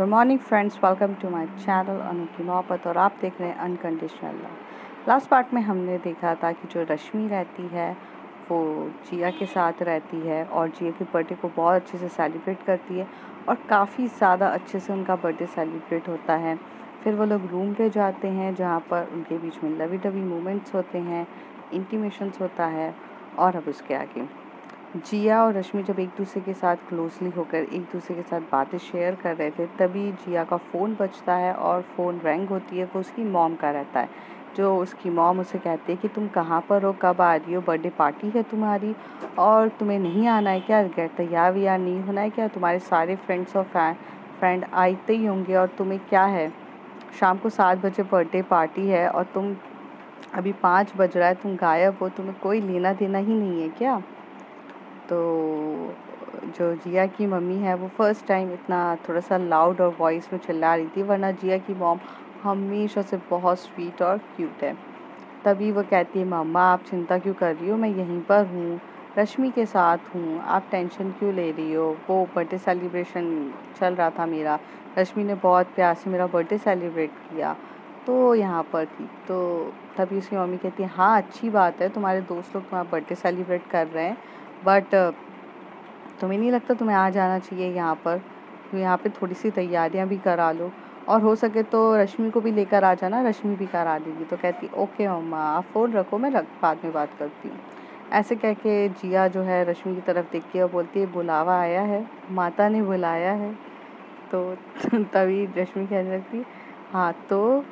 Good morning friends welcome to my channel Anu Mohabbat और आप देख रहे हैं अनकंडीशनल लव लास्ट पार्ट में हमने देखा था कि जो रश्मि रहती है, वो जिया के साथ रहती है और जिया के बर्थडे को बहुत अच्छे से सेलिब्रेट करती है और काफ़ी ज़्यादा अच्छे से उनका बर्थडे सेलिब्रेट होता है। फिर वो लोग रूम पे जाते हैं, जहाँ पर उनके बीच में लवी डवी मोमेंट्स होते हैं इंटीमेशंस होता है और अब उसके आगे। जिया और रश्मि जब एक दूसरे के साथ क्लोजली होकर एक दूसरे के साथ बातें शेयर कर रहे थे, तभी जिया का फ़ोन बजता है और फ़ोन रैंग होती है, वो उसकी मॉम का रहता है। जो उसकी मॉम उसे कहती है कि, तुम कहाँ पर हो? कब आ रही हो? बर्थडे पार्टी है तुम्हारी? और तुम्हें नहीं आना है क्या? तैयार व्यार नहीं होना है क्या? तुम्हारे सारे फ्रेंड्स और फ्रेंड आते ही होंगे और तुम्हें क्या है? शाम को सात बजे बर्थडे पार्टी है और तुम, अभी पाँच बज रहा है, तुम गायब हो, तुम्हें कोई लेना देना ही नहीं है क्या? तो जो जिया की मम्मी है, वो फ़र्स्ट टाइम इतना थोड़ा सा लाउड और वॉइस में चिल्ला रही थी, वरना जिया की मॉम हमेशा से बहुत स्वीट और क्यूट है। तभी वो कहती है, मम्मा, आप चिंता क्यों कर रही हो? मैं यहीं पर हूँ, रश्मि के साथ हूँ, आप टेंशन क्यों ले रही हो? वो बर्थडे सेलिब्रेशन चल रहा था मेरा, रश्मि ने बहुत प्यार से मेरा बर्थडे सेलिब्रेट किया तो यहाँ पर थी। तो तभी उसकी मम्मी कहती है हाँ अच्छी बात है, तुम्हारे दोस्त लोग तुम्हारा बर्थडे सेलिब्रेट कर रहे हैं बट तुम्हें नहीं लगता तुम्हें आ जाना चाहिए यहाँ पर? तो यहाँ पे थोड़ी सी तैयारियाँ भी करा लो। और हो सके तो रश्मि को भी लेकर आ जाना, रश्मि भी करा देगी। तो कहती, ओके मम्मा आप फ़ोन रखो, मैं रख, बाद में बात करती हूँ। ऐसे कह के जिया जो है रश्मि की तरफ़ देखती है और बोलती है, बुलावा आया है, माता ने बुलाया है। तो तभी रश्मि कहने लगती हाँ तो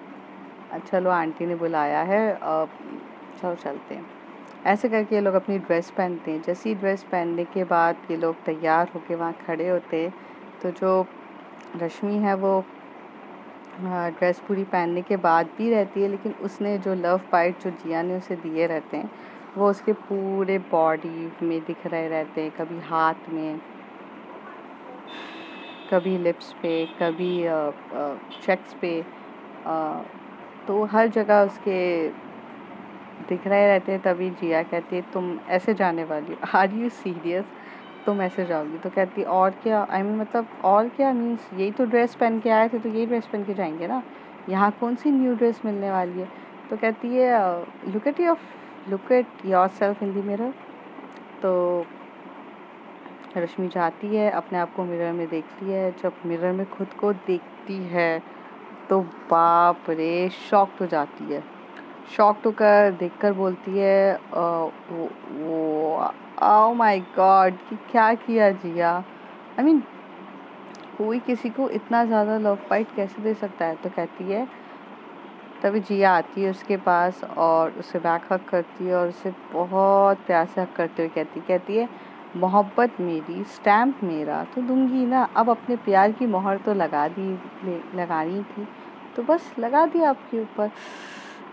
चलो आंटी ने बुलाया है चलो चलते हैं। ऐसे करके ये लोग अपनी ड्रेस पहनते हैं। जैसी ड्रेस पहनने के बाद ये लोग तैयार होके वहाँ खड़े होते हैं तो जो रश्मि है वो ड्रेस पूरी पहनने के बाद भी रहती है, लेकिन उसने जो लव बाइट जो जिया ने उसे दिए रहते हैं, वो उसके पूरे बॉडी में दिख रहे रहते हैं। कभी हाथ में, कभी लिप्स पे, कभी चेक्स पे तो हर जगह उसके दिख रहे रहते हैं तभी जिया कहती है तुम ऐसे जाने वाली हो। आर यू सीरियस तुम ऐसे जाओगी। तो कहती और क्या? आई I मीन mean, मतलब और क्या मीन्स यही तो ड्रेस पहन के आए थे तो यही ड्रेस पहन के जाएँगे ना? यहाँ कौन सी न्यू ड्रेस मिलने वाली है? तो कहती है look at your look at yourself in the mirror तो रश्मि जाती है अपने आप को मिरर में देखती है। जब मिरर में खुद को देखती है तो बाप रे शॉक तो जाती है। शॉक्ड होकर देखकर बोलती है वो वो माय गॉड कि क्या किया Jiya? I I mean mean, कोई किसी को इतना ज़्यादा लव फाइट कैसे दे सकता है? तो कहती है तभी जिया आती है उसके पास और उसे बैक हक करती है और उसे बहुत प्यार से हक करते हुए कहती कहती है मोहब्बत मेरी स्टैम्प मेरा तो दूँगी ना अब अपने प्यार की मोहर तो लगा दी लगानी थी तो बस लगा दिया आपके ऊपर।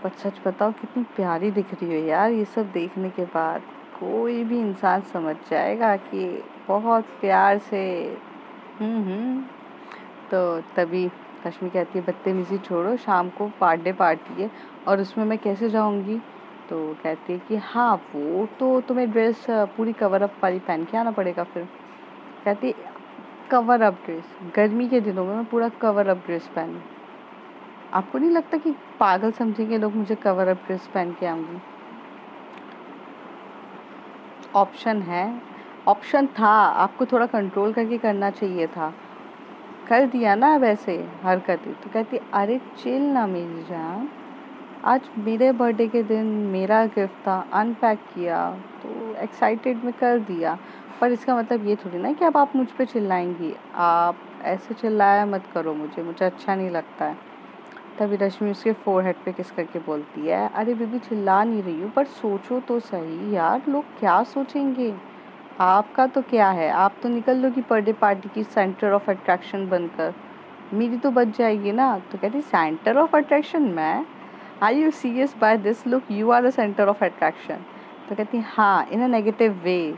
पर सच बताओ कितनी प्यारी दिख रही हो यार ये सब देखने के बाद। कोई भी इंसान समझ जाएगा कि बहुत प्यार से। हम्म हम्म। तो तभी रश्मि कहती है, बदतमीजी छोड़ो, शाम को बर्थडे पार्टी है और उसमें मैं कैसे जाऊँगी? तो कहती है कि हाँ वो तो तुम्हें ड्रेस पूरी कवर अप वाली पहन के आना पड़ेगा फिर। कहती कवर अप ड्रेस गर्मी के दिनों में मैं पूरा कवर अप ड्रेस पहनूँ। आपको नहीं लगता कि पागल समझेंगे लोग मुझे कवर अप ड्रेस पहन के आऊँगी? ऑप्शन है। ऑप्शन था। आपको थोड़ा कंट्रोल करके करना चाहिए था। कर दिया ना वैसे हरकतें। तो कहती, अरे चिल ना मेरी जान। आज मेरे बर्थडे के दिन मेरा गिफ्ट था अनपैक किया तो एक्साइटेड में कर दिया। पर इसका मतलब ये थोड़ी ना कि अब आप मुझ पर चिल्लाएँगी। आप ऐसे चिल्लाया मत करो मुझे। मुझे अच्छा नहीं लगता है। तभी रश्मि उसके फोरहेड पे किस करके बोलती है, अरे बेबी, चिल्ला नहीं रही हूँ, पर सोचो तो सही, यार लोग क्या सोचेंगे? आपका तो क्या है? आप तो निकल लो कि बर्थडे पार्टी की सेंटर ऑफ़ अट्रैक्शन बनकर। मेरी तो बच जाएगी ना? तो कहती सेंटर ऑफ़ अट्रैक्शन मैं? I you serious by this look you are the center of attraction तो कहती हाँ इन अ नेगेटिव वे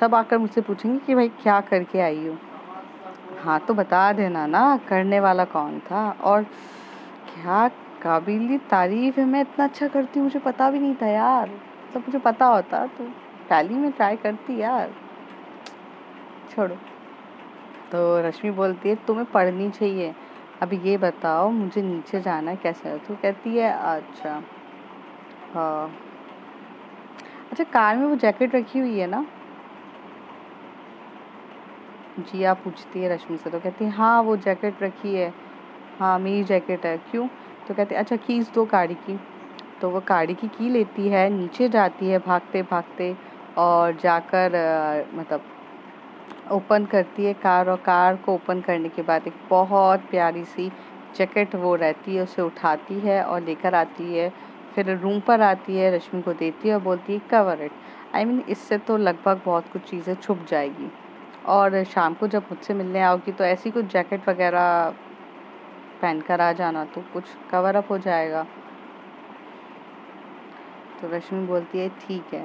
सब आकर मुझसे पूछेंगे कि, भाई, क्या करके आई हो? हाँ तो बता देना ना, करने वाला कौन था? और क्या काबिली तारीफ़ है? मैं इतना अच्छा करती हूँ, मुझे पता भी नहीं था यार। सब मुझे पता होता तो पहली में ट्राई करती यार। छोड़ो। तो रश्मि बोलती है, तुम्हें पढ़नी चाहिए। अभी ये बताओ, मुझे नीचे जाना है, कैसे तो कहती है अच्छा। हाँ। अच्छा कार में वो जैकेट रखी हुई है ना? जिया पूछती है रश्मि से तो कहती है हाँ वो जैकेट रखी है। हाँ मेरी जैकेट है, क्यों? तो कहते अच्छा कीज़ दो गाड़ी की। तो वो गाड़ी की की लेती है, नीचे जाती है भागते भागते और जाकर मतलब ओपन करती है कार और कार को ओपन करने के बाद एक बहुत प्यारी सी जैकेट वो रहती है, उसे उठाती है और लेकर आती है। फिर रूम पर आती है, रश्मि को देती है और बोलती है कवर इट आई मीन इससे तो लगभग बहुत कुछ चीज़ें छुप जाएगी। और शाम को जब मुझसे मिलने आओगी तो ऐसी कुछ जैकेट वगैरह पहन कर आ जाना तो कुछ कवर अप हो जाएगा। तो रश्मि बोलती है, ठीक है।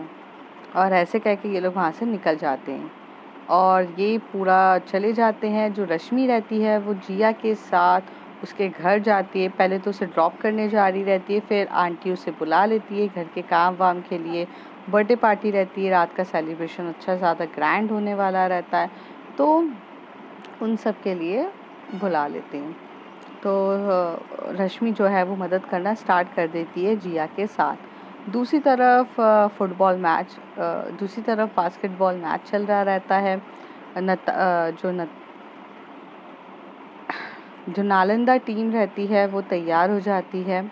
और ऐसे कह के ये लोग वहाँ से निकल जाते हैं। और ये पूरा चले जाते हैं, जो रश्मि रहती है, वो जिया के साथ उसके घर जाती है। पहले तो उसे ड्रॉप करने जा रही रहती है, फिर आंटी उसे बुला लेती है, घर के काम वाम के लिए बर्थडे पार्टी रहती है, रात का सेलिब्रेशन अच्छा ज़्यादा ग्रैंड होने वाला रहता है तो उन सब के लिए बुला लेते हैं। तो रश्मि जो है वो मदद करना स्टार्ट कर देती है जिया के साथ। दूसरी तरफ़ फुटबॉल मैच दूसरी तरफ़ बास्केटबॉल मैच चल रहा रहता है। नत, जो नत, जो नालंदा टीम रहती है वो तैयार हो जाती है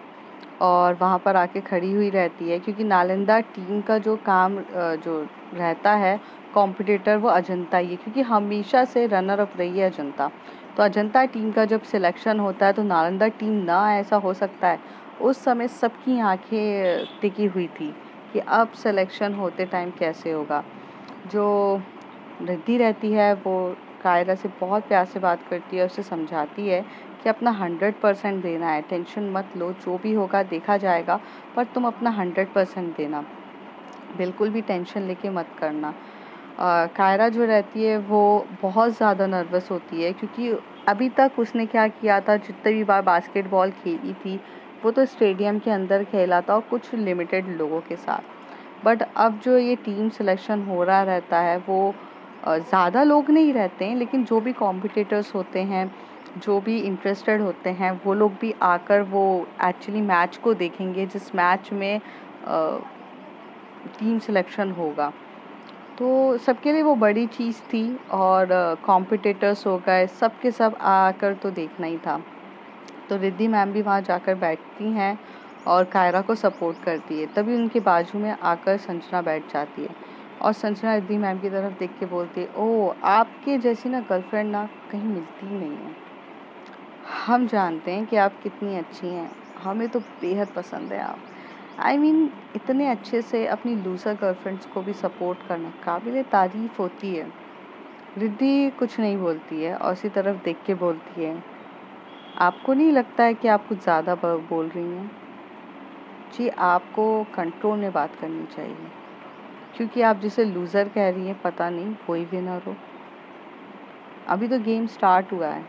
और वहाँ पर आके खड़ी हुई रहती है क्योंकि नालंदा टीम का जो काम जो रहता है कॉम्पिटिटर वो अजंता ही है, क्योंकि हमेशा से रनर अप रही है अजंता। तो अजंता टीम का जब सिलेक्शन होता है तो नालंदा टीम ना ऐसा हो सकता है। उस समय सबकी आँखें टिकी हुई थी कि अब सिलेक्शन होते टाइम कैसे होगा। जो रिद्धि रहती है, वो कायरा से बहुत प्यार से बात करती है उसे समझाती है कि अपना हंड्रेड परसेंट देना है। टेंशन मत लो, जो भी होगा देखा जाएगा, पर तुम अपना हंड्रेड परसेंट देना। बिल्कुल भी टेंशन लेके मत करना। कायरा जो रहती है, वो बहुत ज़्यादा नर्वस होती है क्योंकि अभी तक उसने क्या किया था, जितने भी बार बास्केटबॉल खेली थी, वो तो स्टेडियम के अंदर खेला था और कुछ लिमिटेड लोगों के साथ। बट अब जो ये टीम सिलेक्शन हो रहा रहता है, वो ज़्यादा लोग नहीं रहते हैं, लेकिन जो भी कॉम्पिटिटर्स होते हैं, जो भी इंटरेस्टेड होते हैं, वो लोग भी आकर वो एक्चुअली मैच को देखेंगे, जिस मैच में टीम सिलेक्शन होगा। तो सबके लिए वो बड़ी चीज़ थी और कॉम्पिटिटर्स हो गए सब के सब आकर तो देखना ही था। तो रिद्धि मैम भी वहाँ जाकर बैठती हैं और कायरा को सपोर्ट करती है, तभी उनके बाजू में आकर संजना बैठ जाती है। और संजना रिद्धि मैम की तरफ़ देख के बोलती है, ओह, आपके जैसी ना गर्लफ्रेंड ना कहीं मिलती ही नहीं है। हम जानते हैं कि आप कितनी अच्छी हैं, हमें तो बेहद पसंद है आप। आई I मीन mean, इतने अच्छे से अपनी लूज़र गर्लफ्रेंड्स को भी सपोर्ट करना काबिल तारीफ़ होती है। रिद्धि कुछ नहीं बोलती है और उसी तरफ़ देख के बोलती है। आपको नहीं लगता है कि आप कुछ ज़्यादा बोल रही हैं? जी आपको कंट्रोल में बात करनी चाहिए। क्योंकि आप जिसे लूज़र कह रही हैं पता नहीं कोई विनर हो। अभी तो गेम स्टार्ट हुआ है।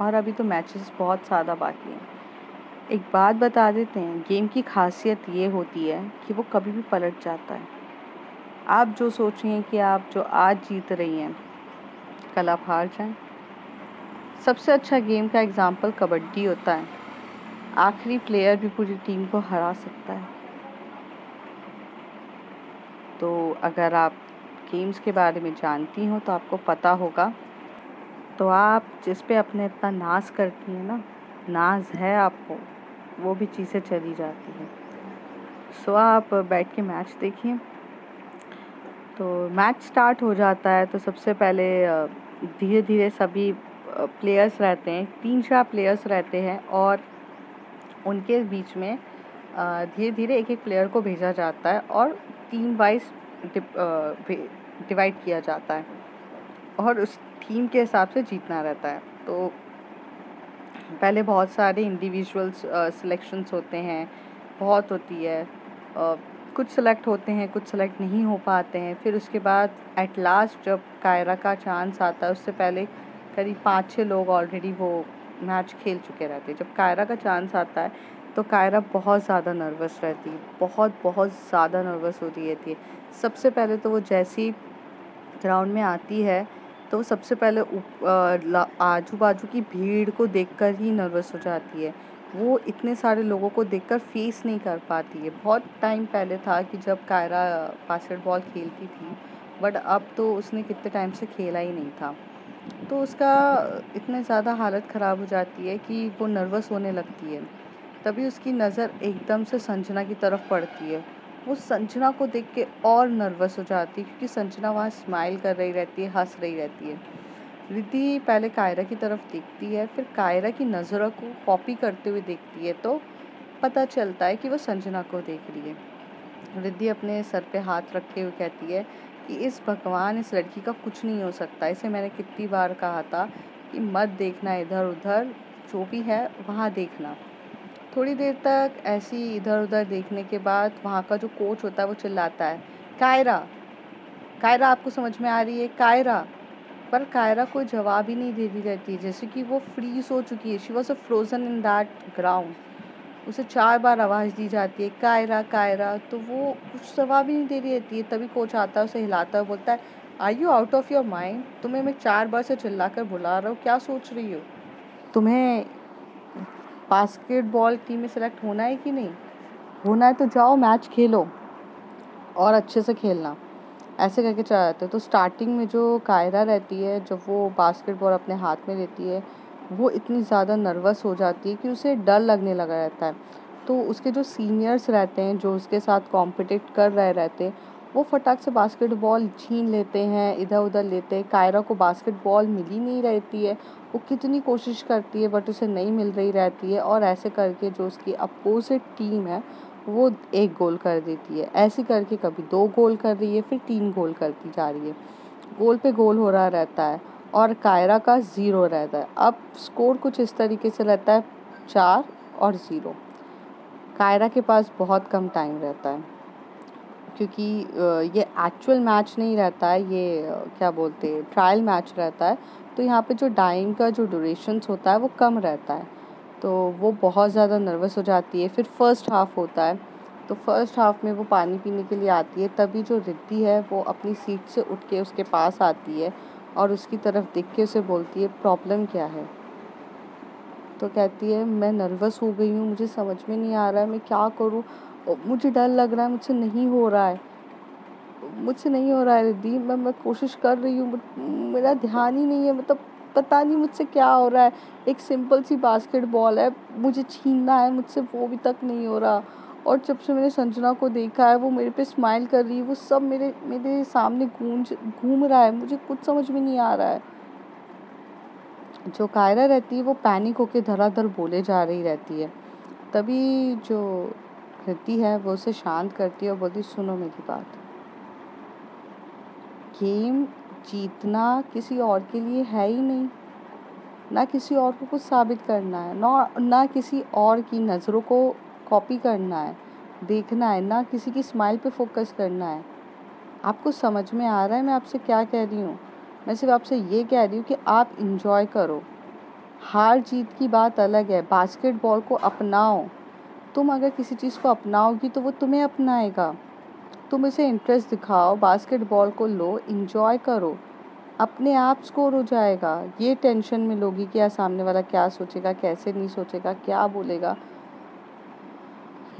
और अभी तो मैचेस बहुत ज़्यादा बाकी हैं। एक बात बता देते हैं, गेम की खासियत ये होती है कि वो कभी भी पलट जाता है। आप जो सोच रही हैं कि आप जो आज जीत रही हैं, कल आप हार जाएँ। सबसे अच्छा गेम का एग्ज़ाम्पल कबड्डी होता है। आखिरी प्लेयर भी पूरी टीम को हरा सकता है। तो अगर आप गेम्स के बारे में जानती हो तो आपको पता होगा। तो आप जिस पे अपने इतना नाज करती हैं ना, नाज है आपको। वो भी चीज़ें चली जाती हैं। सो आप बैठ के मैच देखिए। तो मैच स्टार्ट हो जाता है तो सबसे पहले धीरे धीरे सभी प्लेयर्स रहते हैं, तीन चार प्लेयर्स रहते हैं और उनके बीच में धीरे धीरे एक एक प्लेयर को भेजा जाता है और टीम वाइज डिवाइड किया जाता है और उस टीम के हिसाब से जीतना रहता है। तो पहले बहुत सारे इंडिविजुअल्स सिलेक्शंस होते हैं, बहुत होती है। कुछ सेलेक्ट होते हैं, कुछ सेलेक्ट नहीं हो पाते हैं। फिर उसके बाद एट लास्ट जब कायरा का चांस आता है, उससे पहले करीब पाँच छः लोग ऑलरेडी वो मैच खेल चुके रहते हैं। जब कायरा का चांस आता है तो कायरा बहुत ज़्यादा नर्वस रहती है। बहुत बहुत ज़्यादा नर्वस होती रहती है। सबसे पहले तो वो जैसी ग्राउंड में आती है तो सबसे पहले आजू बाजू की भीड़ को देखकर ही नर्वस हो जाती है। वो इतने सारे लोगों को देखकर फेस नहीं कर पाती है। बहुत टाइम पहले था कि जब कायरा बास्केटबॉल खेलती थी बट अब तो उसने कितने टाइम से खेला ही नहीं था। तो उसका इतने ज़्यादा हालत ख़राब हो जाती है कि वो नर्वस होने लगती है। तभी उसकी नज़र एकदम से संजना की तरफ़ पड़ती है। वो संजना को देख के और नर्वस हो जाती है, क्योंकि संजना वहाँ स्माइल कर रही रहती है, हंस रही रहती है। रिद्धि पहले कायरा की तरफ़ देखती है, फिर कायरा की नज़रों को कॉपी करते हुए देखती है तो पता चलता है कि वो संजना को देख रही है। रिद्धि अपने सर पे हाथ रखे हुए कहती है कि इस भगवान, इस लड़की का कुछ नहीं हो सकता। इसे मैंने कितनी बार कहा था कि मत देखना इधर उधर जो भी है वहाँ देखना। थोड़ी देर तक ऐसी इधर उधर देखने के बाद वहाँ का जो कोच होता है वो चिल्लाता है, कायरा कायरा, आपको समझ में आ रही है, कायरा। पर कायरा कोई जवाब ही नहीं दे रही रहती, जैसे कि वो फ्रीज हो चुकी है she was a frozen in that ground उसे चार बार आवाज़ दी जाती है, कायरा कायरा। तो वो कुछ जवाब ही नहीं दे रही रहती है तभी कोच आता है, उसे हिलाता है बोलता है I you out of your mind तुम्हें मैं चार बार से चिल्ला कर बुला रहा हूँ, क्या सोच रही हो? तुम्हें बास्केटबॉल टीम में सेलेक्ट होना है कि नहीं? होना है तो जाओ मैच खेलो और अच्छे से खेलना। ऐसे करके चला जाता है। तो स्टार्टिंग में जो कायरा रहती है, जब वो बास्केटबॉल अपने हाथ में लेती है, वो इतनी ज़्यादा नर्वस हो जाती है कि उसे डर लगने लगा रहता है। तो उसके जो सीनियर्स रहते हैं, जो उसके साथ कॉम्पिटिट कर रहे रहते हैं वो फटाक से बास्केटबॉल छीन लेते हैं इधर उधर लेते हैं। कायरा को बास्केटबॉल मिल ही नहीं रहती है। वो कितनी कोशिश करती है बट उसे नहीं मिल रही रहती है। और ऐसे करके जो उसकी अपोजिट टीम है, वो एक गोल कर देती है। ऐसे करके कभी दो गोल कर रही है, फिर तीन गोल करती जा रही है। गोल पे गोल हो रहा रहता है और कायरा का ज़ीरो रहता है। अब स्कोर कुछ इस तरीके से रहता है, चार और ज़ीरो कायरा के पास बहुत कम टाइम रहता है। क्योंकि ये एक्चुअल मैच नहीं रहता है, ये क्या बोलते हैं ट्रायल मैच रहता है तो यहाँ पे जो डाइम का जो ड्यूरेशंस होता है, वो कम रहता है। तो वो बहुत ज़्यादा नर्वस हो जाती है, फिर फ़र्स्ट हाफ़ होता है तो फ़र्स्ट हाफ़ में वो पानी पीने के लिए आती है, तभी जो रिद्धि है, वो अपनी सीट से उठ के उसके पास आती है और उसकी तरफ़ देख के उसे बोलती है प्रॉब्लम क्या है? तो कहती है, मैं नर्वस हो गई हूँ, मुझे समझ में नहीं आ रहा है, मैं क्या करूँ? मुझे डर लग रहा है, मुझसे नहीं हो रहा है। मुझसे नहीं हो रहा है रिद्धि मैं मैं कोशिश कर रही हूँ मेरा ध्यान ही नहीं है मतलब पता नहीं मुझसे क्या हो रहा है। एक सिंपल सी बास्केट बॉल है, मुझे छीनना है, मुझसे वो भी तक नहीं हो रहा। और जब से मैंने संजना को देखा है, वो मेरे पे स्माइल कर रही है, वो सब मेरे मेरे सामने गूंज, घूम रहा है, मुझे कुछ समझ में नहीं आ रहा है। जो कायरा रहती है, वो पैनिक होके धराधर बोले जा रही रहती है। तभी जो कृति है, वो उसे शांत करती है और बोलती सुनो मेरी बात। गेम जीतना किसी और के लिए है ही नहीं। ना किसी और को कुछ साबित करना है, ना ना किसी और की नज़रों को कॉपी करना है, देखना है, ना किसी की स्माइल पे फोकस करना है। आपको समझ में आ रहा है मैं आपसे क्या कह रही हूँ? मैं सिर्फ़ आपसे ये कह रही हूँ कि आप इंजॉय करो। हार जीत की बात अलग है, बास्केटबॉल को अपनाओ। तुम अगर किसी चीज़ को अपनाओगी तो वो तुम्हें अपनाएगा। तुम इसे इंटरेस्ट दिखाओ बास्केटबॉल को लो इन्जॉय करो। अपने आप स्कोर हो जाएगा। ये टेंशन में लोगी कि सामने वाला क्या सोचेगा, कैसे नहीं सोचेगा, क्या बोलेगा।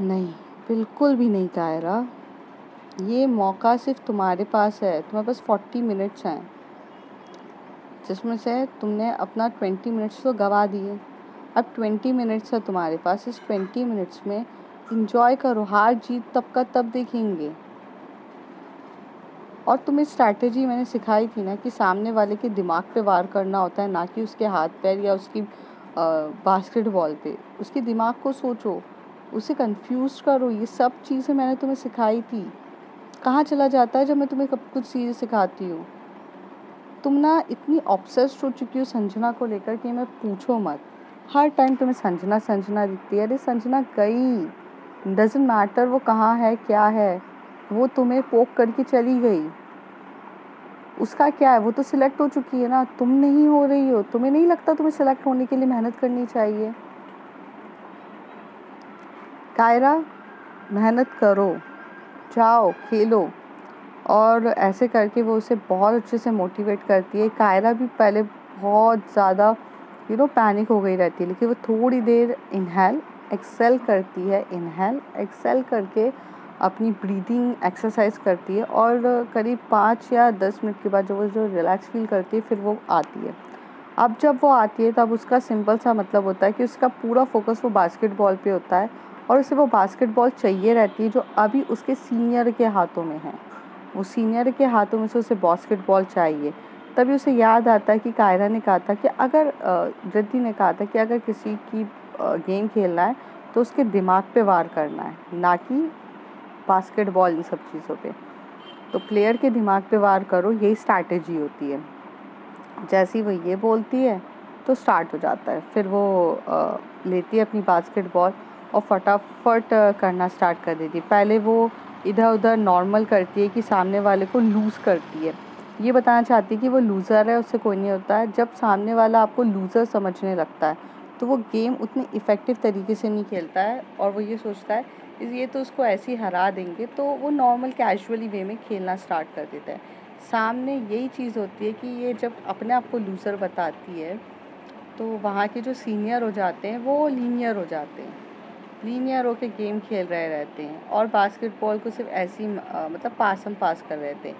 नहीं, बिल्कुल भी नहीं कायरा ये मौका सिर्फ़ तुम्हारे पास है। तुम्हारे पास फोर्टी मिनट्स हैं। जिसमें से तुमने अपना ट्वेंटी मिनट्स तो गवा दिए। अब ट्वेंटी मिनट्स है तुम्हारे पास, इस ट्वेंटी मिनट्स में इंजॉय करो, हार जीत तब का तब देखेंगे। और तुम्हें स्ट्रैटेजी मैंने सिखाई थी ना कि सामने वाले के दिमाग पे वार करना होता है, ना कि उसके हाथ पैर या उसकी बास्केटबॉल पे। उसके दिमाग को सोचो, उसे कंफ्यूज करो। ये सब चीज़ें मैंने तुम्हें सिखाई थी। कहाँ चला जाता है जब मैं तुम्हें कब, कुछ चीज़ें सिखाती हूँ? तुम ना इतनी ऑब्सेस्ड हो चुकी हो संजना को लेकर कि मैं पूछो मत। हर टाइम तुम्हें संजना संजना दिखती है। अरे संजना गई। डजेंट मैटर वो कहाँ है, क्या है। वो तुम्हें पोक करके चली गई। उसका क्या है? वो तो सिलेक्ट हो चुकी है ना। तुम नहीं हो रही हो। तुम्हें नहीं लगता तुम्हें सिलेक्ट होने के लिए मेहनत करनी चाहिए? कायरा, मेहनत करो। जाओ, खेलो। और ऐसे करके वो उसे बहुत अच्छे से मोटिवेट करती है। कायरा भी पहले बहुत ज़्यादा यू नो पैनिक हो गई रहती है, लेकिन वो थोड़ी देर इनहेल एक्सेल करती है इनहेल एक्सेल करके अपनी ब्रीदिंग एक्सरसाइज करती है और करीब पाँच या दस मिनट के बाद जब वो जो रिलैक्स फील करती है, फिर वो आती है। अब जब वो आती है, तब उसका सिंपल सा मतलब होता है कि उसका पूरा फोकस वो बास्केटबॉल पे होता है और उसे वो बास्केटबॉल चाहिए रहती है जो अभी उसके सीनियर के हाथों में है। वो सीनियर के हाथों में से उसे बास्केटबॉल चाहिए। तभी उसे याद आता है कि कायरा ने कहा था कि अगर रिद्धि ने कहा था कि अगर किसी की गेम खेलना है तो उसके दिमाग पे वार करना है, ना कि बास्केटबॉल इन सब चीज़ों पे। तो प्लेयर के दिमाग पे वार करो, यही स्ट्रैटेजी होती है। जैसे वो ये बोलती है तो स्टार्ट हो जाता है। फिर वो लेती है अपनी बास्केटबॉल और फटाफट करना स्टार्ट कर देती है। पहले वो इधर उधर नॉर्मल करती है कि सामने वाले को लूज़ करती है। ये बताना चाहती है कि वो लूज़र है, उससे कोई नहीं होता है। जब सामने वाला आपको लूज़र समझने लगता है तो वो गेम उतने इफ़ेक्टिव तरीके से नहीं खेलता है और वो ये सोचता है कि ये तो उसको ऐसे ही हरा देंगे। तो वो नॉर्मल कैजुअली वे में खेलना स्टार्ट कर देता है। सामने यही चीज़ होती है कि ये जब अपने आप को लूज़र बताती है तो वहाँ के जो सीनियर हो जाते हैं, वो लीनियर हो जाते हैं। लीनियर होके गेम खेल रहे रहते हैं और बास्केटबॉल को सिर्फ़ ऐसी मतलब पास हम पास कर रहे थे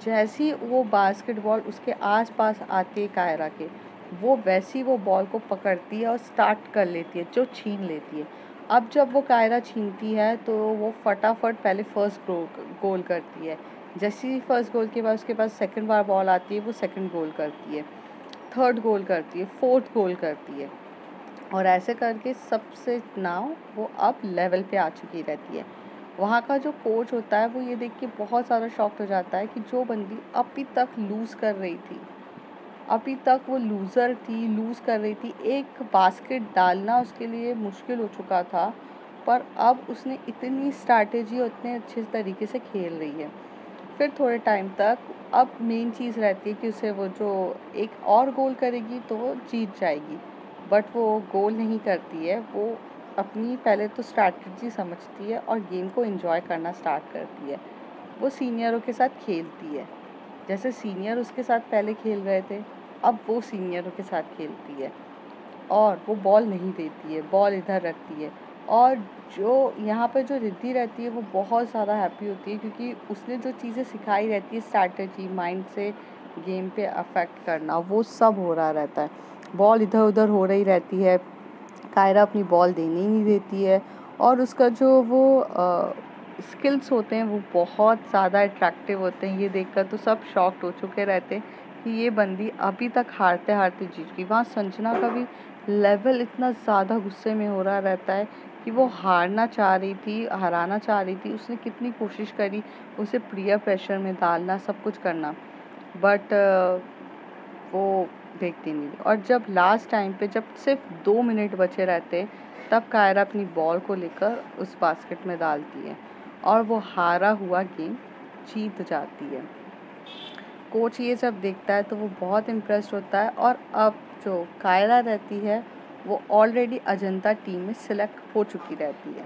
जैसी वो बास्केटबॉल उसके आस पास आती है कायरा के, वो वैसी वो बॉल को पकड़ती है और स्टार्ट कर लेती है, जो छीन लेती है। अब जब वो कायरा छीनती है तो वो फटाफट पहले फ़र्स्ट गोल गोल करती है। जैसे ही फ़र्स्ट गोल के बाद उसके पास सेकंड बार बॉल आती है, वो सेकंड गोल करती है। थर्ड गोल करती है फोर्थ गोल करती है। और ऐसे करके सबसे नाव वो अब लेवल पे आ चुकी रहती है। वहाँ का जो कोच होता है, वो ये देख के बहुत ज़्यादा शॉक्ट हो जाता है कि जो बंदी अभी तक लूज़ कर रही थी। अभी तक वो लूज़र थी लूज़ कर रही थी। एक बास्केट डालना उसके लिए मुश्किल हो चुका था, पर अब उसने इतनी स्ट्रैटेजी और इतने अच्छे तरीके से खेल रही है। फिर थोड़े टाइम तक अब मेन चीज़ रहती है कि उसे वो जो एक और गोल करेगी तो वो जीत जाएगी। बट वो गोल नहीं करती है, वो अपनी, पहले तो स्ट्रैटेजी समझती है और गेम को एंजॉय करना स्टार्ट करती है। वो सीनियरों के साथ खेलती है। जैसे सीनियर उसके साथ पहले खेल रहे थे, अब वो सीनियरों के साथ खेलती है। और वो बॉल नहीं देती है बॉल इधर रखती है। और जो यहाँ पर जो रिद्धि रहती है, वो बहुत ज़्यादा हैप्पी होती है क्योंकि उसने जो चीज़ें सिखाई रहती है स्ट्रैटेजी माइंड से गेम पे अफेक्ट करना, वो सब हो रहा रहता है। बॉल इधर उधर हो रही रहती है कायरा अपनी बॉल देने ही नहीं देती है और उसका जो वो स्किल्स होते हैं वो बहुत ज़्यादा अट्रैक्टिव होते हैं। ये देखकर तो सब शॉक्ड हो चुके रहते हैं कि ये बंदी अभी तक हारते हारते जीत गई। वहाँ संजना का भी लेवल इतना ज़्यादा गुस्से में हो रहा रहता है कि वो हारना चाह रही थी, हराना चाह रही थी, उसने कितनी कोशिश करी उसे प्रियर प्रेशर में डालना, सब कुछ करना। बट वो देखती नहीं और जब लास्ट टाइम पे जब सिर्फ़ दो मिनट बचे रहते, तब कायरा अपनी बॉल को लेकर उस बास्केट में डालती है और वो हारा हुआ गेम जीत जाती है। कोच ये सब देखता है तो वो बहुत इम्प्रेस्ड होता है और अब जो कायरा रहती है, वो ऑलरेडी अजंता टीम में सिलेक्ट हो चुकी रहती है।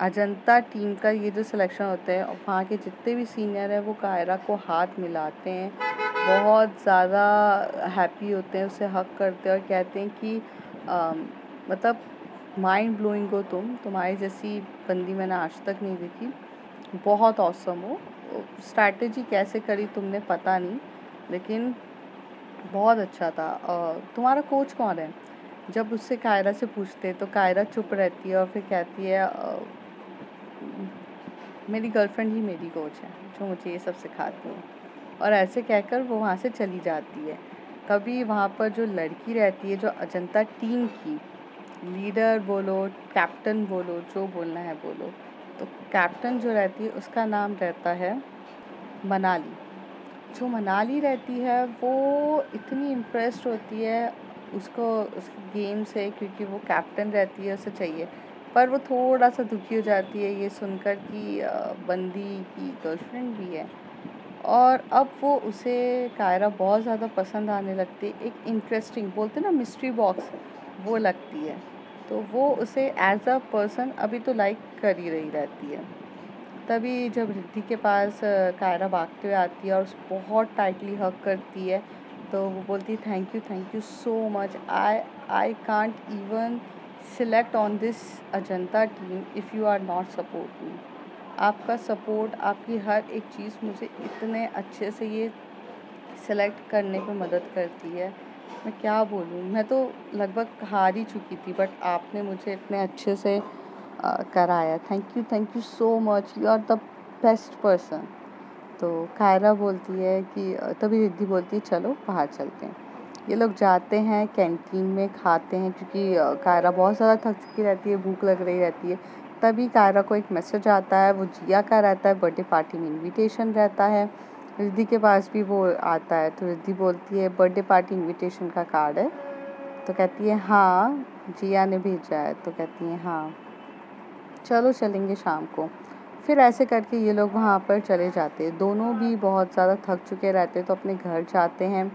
अजंता टीम का ये जो सिलेक्शन होता है, वहाँ के जितने भी सीनियर हैं, वो कायरा को हाथ मिलाते हैं। बहुत ज़्यादा हैप्पी होते हैं, उसे हक करते हैं और कहते हैं कि मतलब माइंड ब्लोइंग हो तुम। तुम्हारी जैसी बंदी मैंने आज तक नहीं देखी। बहुत औसम हो। स्ट्रैटेजी कैसे करी तुमने पता नहीं, लेकिन बहुत अच्छा था। तुम्हारा कोच कौन है? जब उससे कायरा से पूछते तो कायरा चुप रहती है और फिर कहती है मेरी गर्लफ्रेंड ही मेरी कोच है, जो मुझे ये सब सिखाती है। और ऐसे कहकर वो वहाँ से चली जाती है। तभी वहाँ पर जो लड़की रहती है, जो अजंता टीम की, लीडर बोलो, कैप्टन बोलो, जो बोलना है बोलो तो कैप्टन जो रहती है, उसका नाम रहता है मनाली। जो मनाली रहती है, वो इतनी इम्प्रेस्ड होती है उसको, उस गेम से, क्योंकि वो कैप्टन रहती है, उसे चाहिए। पर वो थोड़ा सा दुखी हो जाती है ये सुनकर कि बंदी की गर्लफ्रेंड भी है। और अब वो उसे कायरा बहुत ज़्यादा पसंद आने लगती है एक इंटरेस्टिंग बोलते ना मिस्ट्री बॉक्स वो लगती है। तो वो उसे एज अ पर्सन अभी तो लाइक कर ही रही रहती है। तभी जब रिद्धि के पास कायरा भागते हुए आती है और बहुत टाइटली हक करती है तो वो बोलती है thank you thank you so much I I can't even select on this Ajanta team if you are not support me आपका सपोर्ट, आपकी हर एक चीज़ मुझे इतने अच्छे से ये सेलेक्ट करने में मदद करती है। मैं क्या बोलूँ? मैं तो लगभग हार ही चुकी थी बट आपने मुझे इतने अच्छे से कराया। Thank you thank you so much you are the best person तो कायरा बोलती है कि तभी रिद्धि बोलती है, चलो, बाहर चलते हैं। ये लोग जाते हैं कैंटीन में खाते हैं, क्योंकि कायरा बहुत ज़्यादा थक चुकी रहती है, भूख लग रही रहती है। तभी कायरा को एक मैसेज आता है, वो जिया का रहता है बर्थडे पार्टी में इनविटेशन रहता है। रिद्धि के पास भी वो आता है तो रिद्धि बोलती है बर्थडे पार्टी इनविटेशन का कार्ड है। तो कहती है हाँ जिया ने भेजा है। तो कहती है हाँ चलो चलेंगे शाम को। फिर ऐसे करके ये लोग वहाँ पर चले जाते हैं। दोनों भी बहुत ज़्यादा थक चुके रहते हैं तो अपने घर जाते हैं।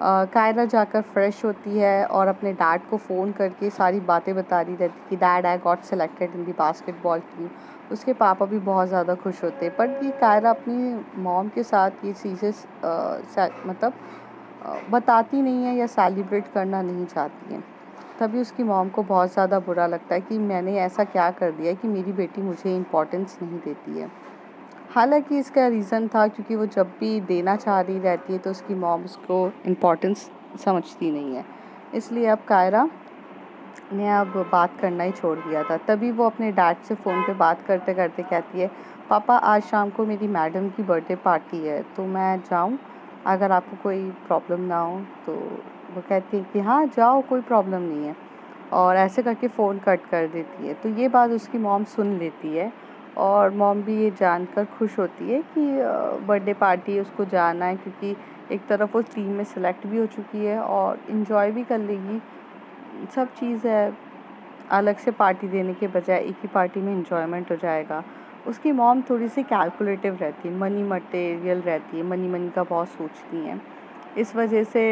कायरा जाकर फ्रेश होती है और अपने डैड को फ़ोन करके सारी बातें बता रही रहती कि dad I got selected in the basketball team उसके पापा भी बहुत ज़्यादा खुश होते पर ये कायरा अपनी मॉम के साथ ये चीज़ें मतलब बताती नहीं है या सेलिब्रेट करना नहीं चाहती है। तभी उसकी मॉम को बहुत ज़्यादा बुरा लगता है कि मैंने ऐसा क्या कर दिया कि मेरी बेटी मुझे इम्पोर्टेंस नहीं देती है। हालाँकि इसका रीज़न था क्योंकि वो जब भी देना चाह रही रहती है तो उसकी मॉम उसको इम्पोर्टेंस समझती नहीं है। इसलिए अब कायरा ने अब बात करना ही छोड़ दिया था। तभी वो अपने डैड से फ़ोन पे बात करते करते कहती है, पापा, आज शाम को मेरी मैडम की बर्थडे पार्टी है तो मैं जाऊँ? अगर आपको कोई प्रॉब्लम ना हो तो वो कहती है कि हाँ जाओ, कोई प्रॉब्लम नहीं है। और ऐसे करके फ़ोन कट कर देती है। तो ये बात उसकी मॉम सुन लेती है। और मॉम भी ये जानकर खुश होती है कि बर्थडे पार्टी उसको जाना है, क्योंकि एक तरफ़ वो टीम में सेलेक्ट भी हो चुकी है और इन्जॉय भी कर लेगी। सब चीज़ है, अलग से पार्टी देने के बजाय एक ही पार्टी में इन्जॉयमेंट हो जाएगा। उसकी मॉम थोड़ी सी कैलकुलेटिव रहती है मनी मटेरियल रहती है मनी मनी का बहुत सोचती हैं। इस वजह से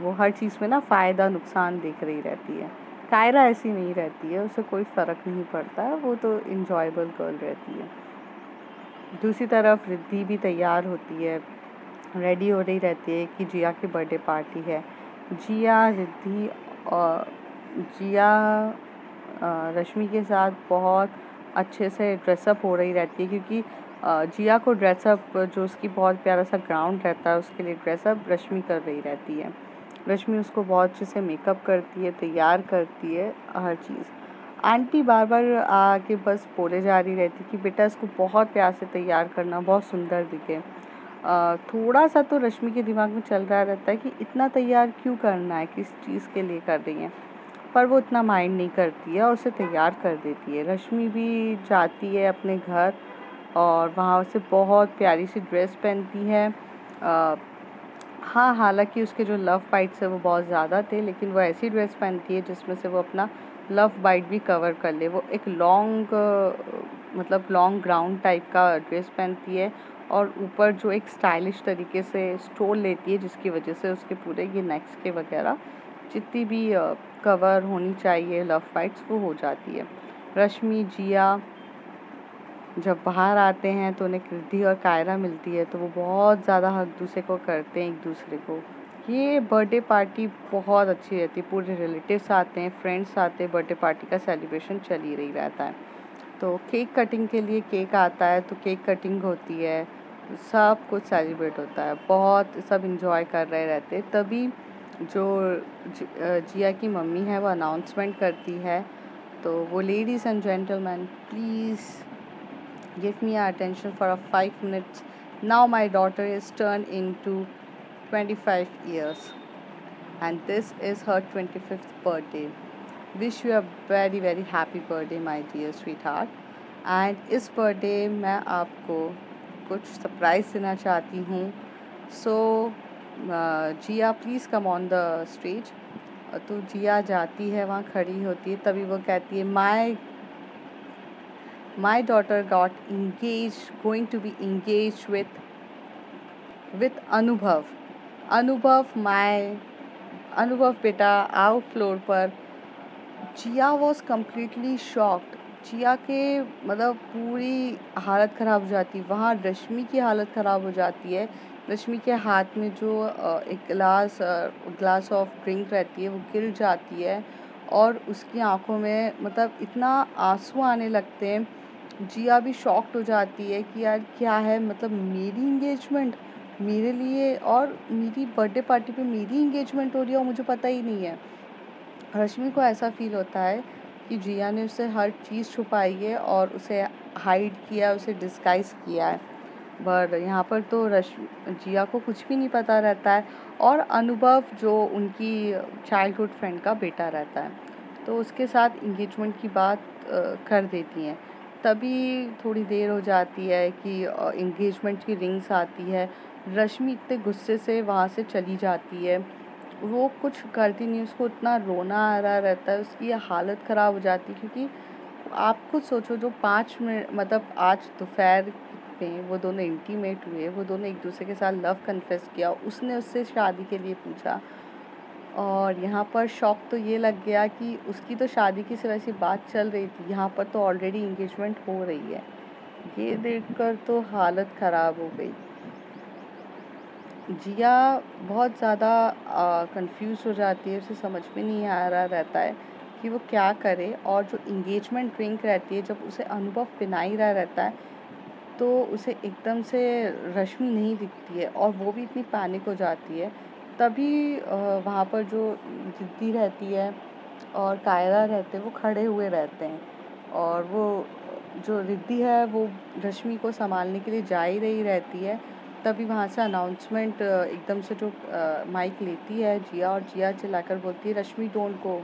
वो हर चीज़ में ना फ़ायदा, नुकसान देख रही रहती है। कायरा ऐसी नहीं रहती है, उसे कोई फ़र्क नहीं पड़ता, वो तो इन्जॉयबल गर्ल रहती है। दूसरी तरफ़ रिद्धि भी तैयार होती है रेडी हो रही रहती है कि जिया की बर्थडे पार्टी है। जिया, रिद्धि और जिया रश्मि के साथ बहुत अच्छे से ड्रेसअप हो रही रहती है क्योंकि जिया को ड्रेसअप जो उसकी बहुत प्यारा सा ग्राउंड रहता है, उसके लिए ड्रेसअप रश्मि कर रही रहती है। रश्मि उसको बहुत अच्छे से मेकअप करती है, तैयार करती है हर चीज़। आंटी बार बार आके बस बोले जा रही रहती कि बेटा इसको बहुत प्यार से तैयार करना, बहुत सुंदर दिखे। थोड़ा सा तो रश्मि के दिमाग में चल रहा रहता है कि इतना तैयार क्यों करना है, किस चीज़ के लिए कर रही है। पर वो इतना माइंड नहीं करती है और उसे तैयार कर देती है। रश्मि भी जाती है अपने घर और वहाँ उसे बहुत प्यारी सी ड्रेस पहनती है। हाँ हालाँकि उसके जो लव बाइट्स है वो बहुत ज़्यादा थे, लेकिन वो ऐसी ड्रेस पहनती है जिसमें से वो अपना लव बाइट भी कवर कर ले। वो एक लॉन्ग मतलब लॉन्ग ग्राउंड टाइप का ड्रेस पहनती है और ऊपर जो एक स्टाइलिश तरीके से स्टोल लेती है, जिसकी वजह से उसके पूरे ये नेक्स के वगैरह जितनी भी कवर होनी चाहिए लव फाइट्स वो हो जाती है। रश्मि, जिया जब बाहर आते हैं तो उन्हें कृति और कायरा मिलती है तो वो बहुत ज़्यादा हक दूसरे को करते हैं एक दूसरे को। ये बर्थडे पार्टी बहुत अच्छी रहती है, पूरे रिलेटिव्स आते हैं, फ्रेंड्स आते हैं, बर्थडे पार्टी का सेलिब्रेशन चल ही रही रहता है। तो केक कटिंग के लिए केक आता है तो केक कटिंग होती है, सब कुछ सेलिब्रेट होता है, बहुत सब इंजॉय कर रहे रहते तभी जो जिया की मम्मी है वो अनाउंसमेंट करती है तो वो ladies and gentleman please a five minutes now my daughter is turn in to twenty five years and this is her twenty fifth birthday wish you a very very happy birthday my dear sweet heart and इस birthday मैं आपको कुछ surprise देना चाहती हूँ. So so, Jiya please come on the stage तो जिया जाती है वहाँ खड़ी होती है तभी वो कहती है my my daughter got engage going to be engage with with Anubhav Anubhav my Anubhav बेटा आओ फ्लोर पर Jiya was completely shocked Jiya के मतलब पूरी हालत ख़राब हो जाती है। वहाँ रश्मि की हालत ख़राब हो जाती है। रश्मि के हाथ में जो एक गिलास ग्लास ऑफ़ ड्रिंक रहती है, वो गिर जाती है और उसकी आँखों में मतलब इतना आँसू आने लगते हैं। जिया भी शॉक्ड हो जाती है कि यार क्या है? मतलब मेरी इंगेजमेंट मेरे लिए और मेरी बर्थडे पार्टी पे मेरी इंगेजमेंट हो रही है और मुझे पता ही नहीं है। रश्मि को ऐसा फील होता है कि जिया ने उससे हर चीज़ छुपाई है और उसे हाइड किया उसे डिस्गाइज किया है। पर यहाँ पर तो रश जिया को कुछ भी नहीं पता रहता है और अनुभव जो उनकी चाइल्डहुड फ्रेंड का बेटा रहता है। तो उसके साथ इंगेजमेंट की बात कर देती हैं। तभी थोड़ी देर हो जाती है कि इंगेजमेंट की रिंग्स आती है। रश्मि इतने गुस्से से वहाँ से चली जाती है। वो कुछ करती नहीं, उसको इतना रोना आ रहा रहता है, उसकी हालत ख़राब हो जाती है क्योंकि आप खुद सोचो जो पाँच मिनट मतलब आज दोपहर में वो दोनों इंटीमेट हुए, वो दोनों एक दूसरे के साथ लव कन्फेस किया, उसने उससे शादी के लिए पूछा और यहाँ पर शौक तो ये लग गया कि उसकी तो शादी की सिर्फ़ ऐसी बात चल रही थी। यहाँ पर तो ऑलरेडी इंगेजमेंट हो रही है। ये देखकर तो हालत ख़राब हो गई। जिया बहुत ज़्यादा कंफ्यूज हो जाती है, उसे समझ में नहीं आ रहा रहता है कि वो क्या करे। और जो इंगेजमेंट ड्रिंक रहती है, जब उसे अनुभव पिनाई रहा रहता है तो उसे एकदम से रश्मि नहीं दिखती है और वो भी इतनी पैनिक हो जाती है तभी वहाँ पर जो जिद्दी रहती है और कायरा रहते हैं, वो खड़े हुए रहते हैं। और वो, जो रिद्धि है, वो रश्मि को संभालने के लिए जा ही रही रहती है। तभी वहाँ से अनाउंसमेंट एकदम से जो माइक लेती है, जिया और जिया चिल्लाकर बोलती है, Rashmi don't go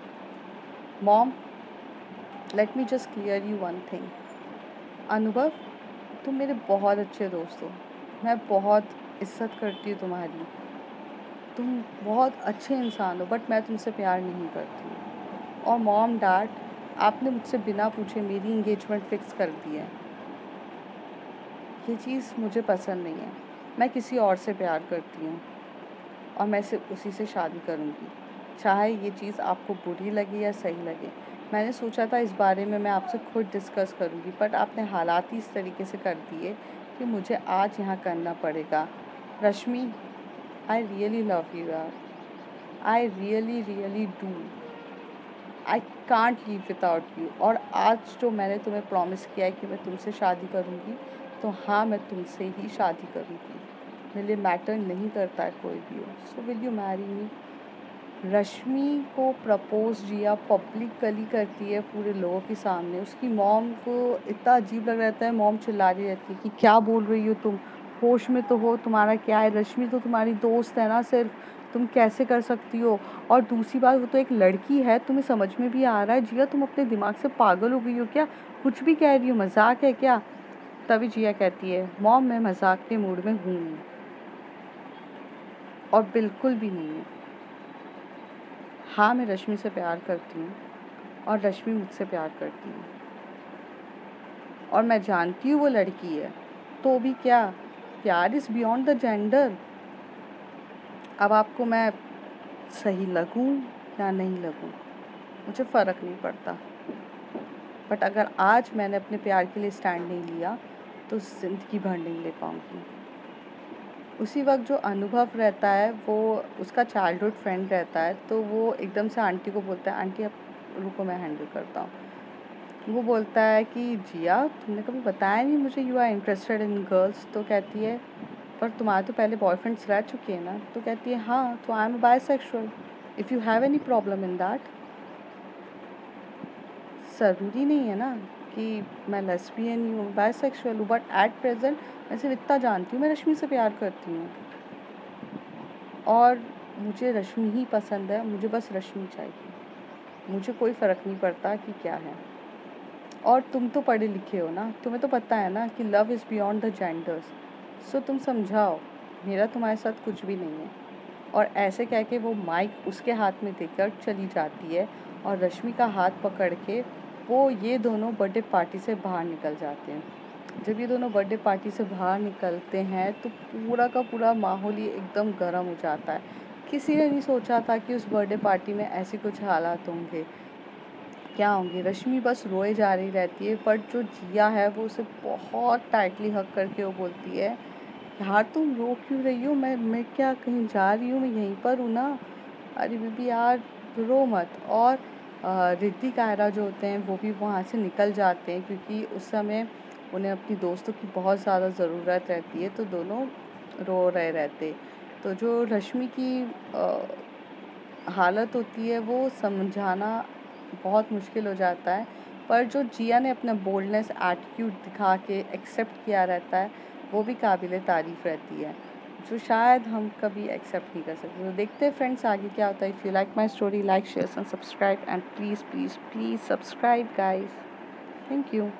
mom let me just clear you one thing Anubhav, तुम मेरे बहुत अच्छे दोस्त हो। मैं बहुत इज़्ज़त करती हूँ तुम्हारी। तुम बहुत अच्छे इंसान हो बट मैं तुमसे प्यार नहीं करती। और मॉम डैड आपने मुझसे बिना पूछे मेरी इंगेजमेंट फिक्स कर दी है। ये चीज़ मुझे पसंद नहीं है। मैं किसी और से प्यार करती हूँ और मैं सिर्फ़ उसी से शादी करूँगी। चाहे ये चीज़ आपको बुरी लगे या सही लगे। मैंने सोचा था इस बारे में मैं आपसे खुद डिस्कस करूँगी बट आपने हालात ही इस तरीके से कर दिए कि मुझे आज यहाँ करना पड़ेगा। Rashmi I really love you यार I really really do I can't leave without you और आज जो मैंने तुम्हें प्रॉमिस किया है कि मैं तुमसे शादी करूँगी तो हाँ मैं तुमसे ही शादी करूँगी। मेरे लिए मैटर नहीं करता है कोई भी हो। So will you marry me Rashmi को प्रपोज जिया पब्लिकली करती है पूरे लोगों के सामने। उसकी मॉम को इतना अजीब लग रहता है मॉम चिल्ला रही रहती है कि क्या बोल रही हो तुम? होश में तो हो, तुम्हारा क्या है? रश्मि तो तुम्हारी दोस्त है ना सिर्फ़। तुम कैसे कर सकती हो? और दूसरी बात, वो तो एक लड़की है, तुम्हें समझ में भी आ रहा है। जिया, तुम अपने दिमाग से पागल हो गई हो क्या? कुछ भी कह रही हो, मज़ाक है क्या? तभी जिया कहती है, मॉम, मैं मज़ाक के मूड में हूँ। नहीं और बिल्कुल भी नहीं है। हाँ मैं रश्मि से प्यार करती हूँ और रश्मि मुझसे प्यार करती है। और मैं जानती हूँ वो लड़की है तो भी क्या? प्यार इज़ बियॉन्ड द जेंडर अब आपको मैं सही लगूँ या नहीं लगूँ, मुझे फ़र्क नहीं पड़ता। बट अगर आज मैंने अपने प्यार के लिए स्टैंड नहीं लिया तो ज़िंदगी भर नहीं ले पाऊँगी। उसी वक्त जो अनुभव रहता है, वो उसका चाइल्डहुड फ्रेंड रहता है तो वो एकदम से आंटी को बोलता है, आंटी, अब रुको, मैं हैंडल करता हूँ। वो बोलता है कि, जिया, तुमने कभी बताया नहीं मुझे you are interested in girls तो कहती है, पर तुम्हारे तो पहले बॉयफ्रेंड्स रह चुके हैं ना? तो कहती है हाँ तो I am bisexual if you have any problem in that ज़रूरी नहीं है ना कि मैं लेस्बियन ही हूँ बायसेक्सुअल हूँ बट एट प्रेजेंट मैं सिर्फ़ इतना जानती हूँ, मैं रश्मि से प्यार करती हूँ। और मुझे रश्मि ही पसंद है, मुझे बस रश्मि चाहिए। मुझे कोई फ़र्क नहीं पड़ता कि क्या है। और तुम तो पढ़े लिखे हो ना। तुम्हें तो पता है ना कि love is beyond the genders so तुम समझाओ, मेरा तुम्हारे साथ कुछ भी नहीं है। और ऐसे कह के वो माइक उसके हाथ में देकर चली जाती है और रश्मि का हाथ पकड़ के वो ये दोनों बर्थडे पार्टी से बाहर निकल जाते हैं। जब ये दोनों बर्थडे पार्टी से बाहर निकलते हैं तो पूरा का पूरा माहौल ही एकदम गर्म हो जाता है। किसी ने नहीं सोचा था कि उस बर्थडे पार्टी में ऐसे कुछ हालात होंगे। क्या होंगी? रश्मि बस रोए जा रही रहती है बट जो जिया है वो उसे बहुत टाइटली हक करके वो बोलती है, यार तुम रो क्यों रही हो? मैं मैं क्या कहीं जा रही हूँ? मैं यहीं पर हूँ ना? अरे बीबी यार, रो मत। और रिद्धि कायरा जो होते हैं वो भी वहाँ से निकल जाते हैं, क्योंकि उस समय उन्हें अपनी दोस्तों की बहुत ज़्यादा ज़रूरत रहती है तो दोनों रो रहे रहते तो जो रश्मि की हालत होती है वो समझाना बहुत मुश्किल हो जाता है। पर जो जिया ने अपना बोल्डनेस एटीट्यूड दिखा के एक्सेप्ट किया रहता है, वो भी काबिल तारीफ़ रहती है, जो शायद हम कभी एक्सेप्ट नहीं कर सकते। तो देखते हैं फ्रेंड्स आगे क्या होता है। If you like my story like share and subscribe and please please please subscribe guys thank you